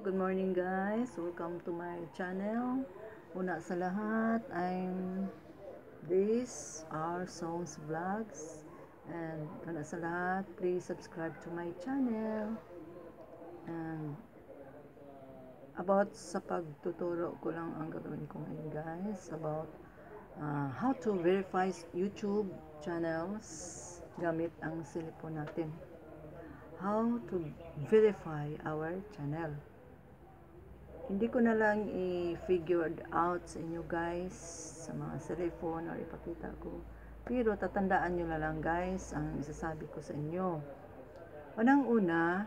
good morning guys. Welcome to my channel. Una sa lahat, I'm these are songs vlogs and una sa lahat, please subscribe to my channel. And about sa pagtuturo ko lang ang gagawin ko ngayon guys about uh, how to verify YouTube channels gamit ang cellphone natin how to verify our channel. Hindi ko na lang i-figured out sa inyo guys sa mga cellphone or ipakita ko. Pero tatandaan nyo na lang guys ang isasabi ko sa inyo. Unang-una,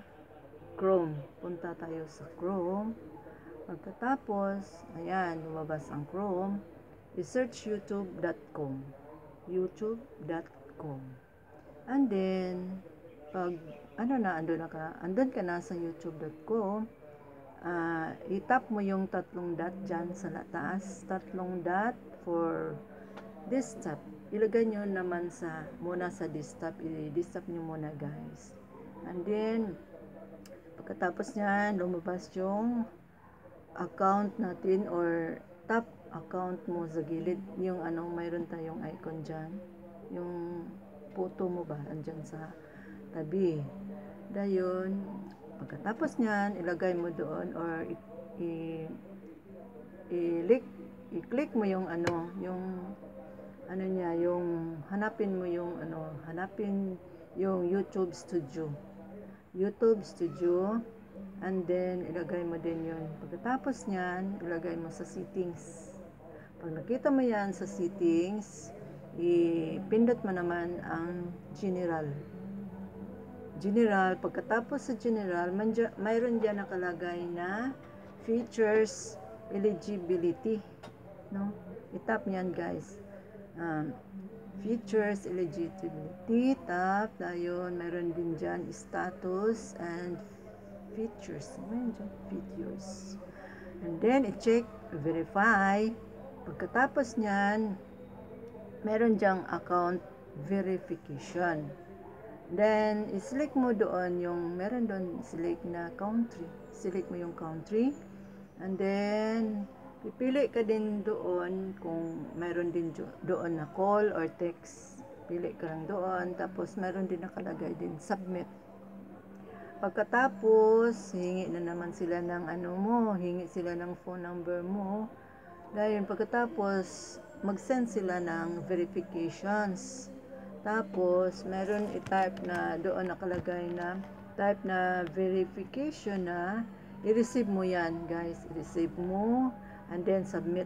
Chrome. Punta tayo sa Chrome. Pagkatapos, ayan, lumabas ang Chrome. I-search youtube.com. youtube.com. And then, pag ano na, andun na ka, andun ka na sa youtube.com, uh, itap mo yung tatlong dot dyan sa taas, tatlong dot for desktop. Ilagay nyo naman sa, muna sa desktop, i-desktop nyo muna guys. And then, pagkatapos nyan, lumabas yung account natin or top account mo sa gilid, yung anong mayroon tayong icon dyan, yung photo mo ba, andyan sa tabi. Dayon, pagkatapos niyan, ilagay mo doon or i-click i-click mo yung ano, yung ano niya, yung hanapin mo yung ano, hanapin yung YouTube Studio. YouTube Studio and then ilagay mo din yun. Pagkatapos niyan, ilagay mo sa settings. Pag nakita mo yan sa settings, ipindot mo naman ang general general, pagkatapos sa general, mandya, mayroon dyan nakalagay na features eligibility. No? Itap niyan guys. Um, features eligibility, tap, ayun, mayroon din dyan status and features. Mayroon dyan, features. And then, i-check, verify. Pagkatapos niyan, meron diyang account verification. Then, select mo doon yung, meron doon select na country. Select mo yung country. And then, pipili ka din doon kung meron din doon na call or text. Pili ka lang doon. Tapos, meron din nakalagay din, submit. Pagkatapos, hingi na naman sila ng ano mo, hingi sila ng phone number mo. Dahil pagkatapos, mag-send sila ng verifications. Tapos, meron i-type na doon nakalagay na type na verification na i-receive mo yan, guys. I-receive mo and then submit.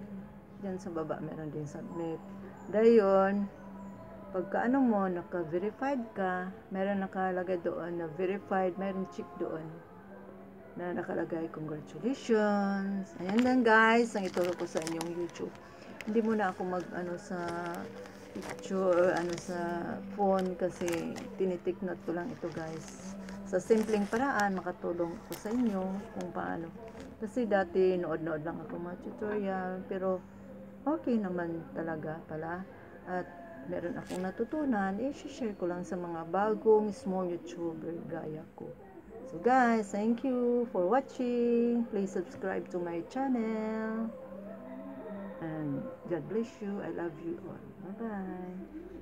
Diyan sa baba, meron din submit. Dayon, pagka ano mo, naka-verified ka, meron nakalagay doon na verified, meron check doon na nakalagay, congratulations. Ayan lang guys, ang ituro ko sa inyong YouTube. Hindi muna ako mag, ano, sa picture ano sa phone kasi tinitik note ko lang ito guys. Sa simpleng paraan makatulong ko sa inyo kung paano. Kasi dati nood-nood lang ako mga tutorial pero okay naman talaga pala. At meron akong natutunan i-share ko lang sa mga bagong small youtuber gaya ko. So guys thank you for watching. Please subscribe to my channel God bless you. I love you all. Bye-bye.